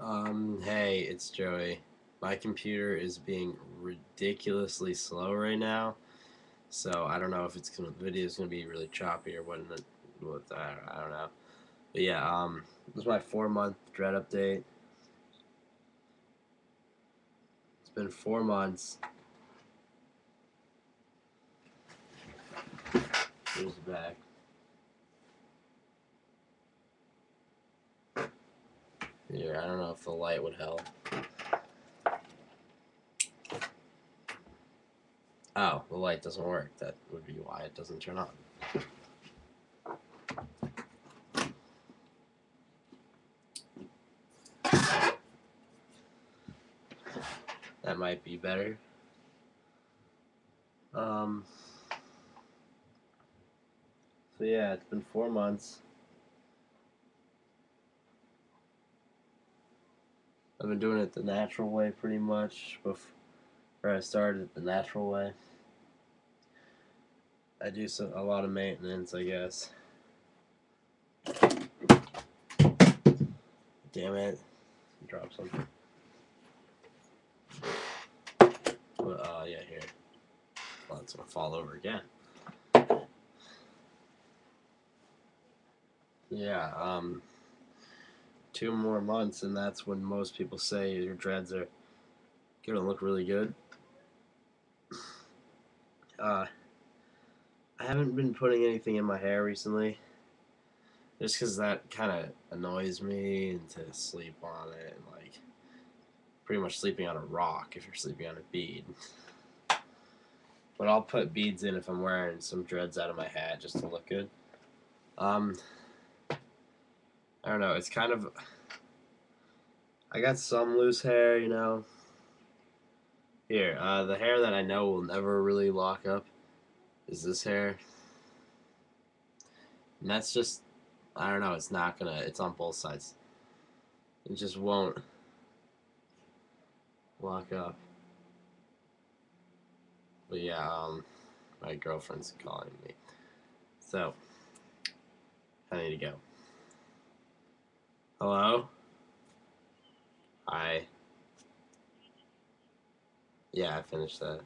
Um, hey, it's Joey. My computer is being ridiculously slow right now, so I don't know if it's gonna the video is gonna be really choppy or what. What I, I don't know, but yeah, um, this is my four month dread update. It's been four months. Here's the back. Here, I don't know if the light would help. Oh, the light doesn't work. That would be why it doesn't turn on. That might be better. Um, so yeah, it's been four months. I've been doing it the natural way pretty much before I started it the natural way. I do a lot of maintenance, I guess. Damn it. Drop something. Well, uh, yeah, here. Well, it's gonna fall over again. Yeah, um, two more months, and that's when most people say your dreads are gonna look really good. Uh, I haven't been putting anything in my hair recently, just because that kind of annoys me, and to sleep on it, and like pretty much sleeping on a rock if you're sleeping on a bead. But I'll put beads in if I'm wearing some dreads out of my hat just to look good. Um, I don't know. It's kind of. I got some loose hair, you know. Here, uh, the hair that I know will never really lock up is this hair. And that's just. I don't know. It's not gonna. It's on both sides. It just won't lock up. But yeah, um, my girlfriend's calling me. So, I need to go. Hello? Hi. Yeah, I finished that.